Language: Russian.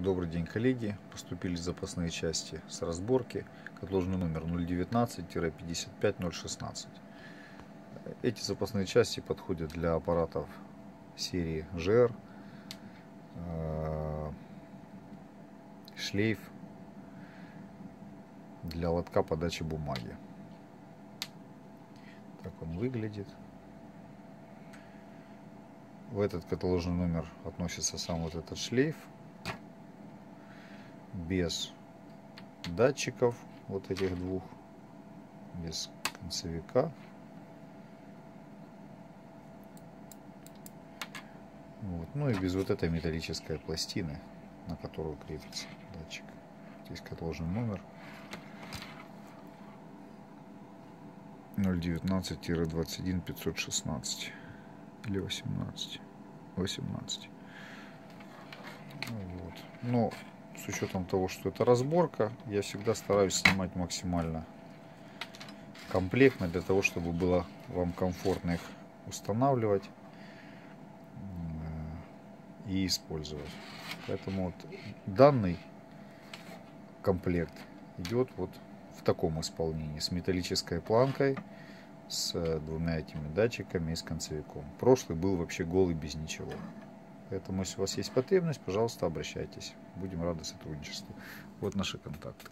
Добрый день, коллеги. Поступили запасные части с разборки. Отложенный номер 019-55016. Эти запасные части подходят для аппаратов серии GR, э, шлейф для лотка подачи бумаги. Так он выглядит. В этот каталожный номер относится сам вот этот шлейф без датчиков вот этих двух, без концевика. Вот. Ну и без вот этой металлической пластины, на которую крепится датчик. Здесь отложен номер 019-21 516 или 18 18 вот. но учетом того что это разборка я всегда стараюсь снимать максимально комплектно для того чтобы было вам комфортно их устанавливать и использовать поэтому вот данный комплект идет вот в таком исполнении с металлической планкой с двумя этими датчиками и с концевиком. Прошлый был вообще голый без ничего. Поэтому, если у вас есть потребность, пожалуйста, обращайтесь. Будем рады сотрудничеству. Вот наши контакты.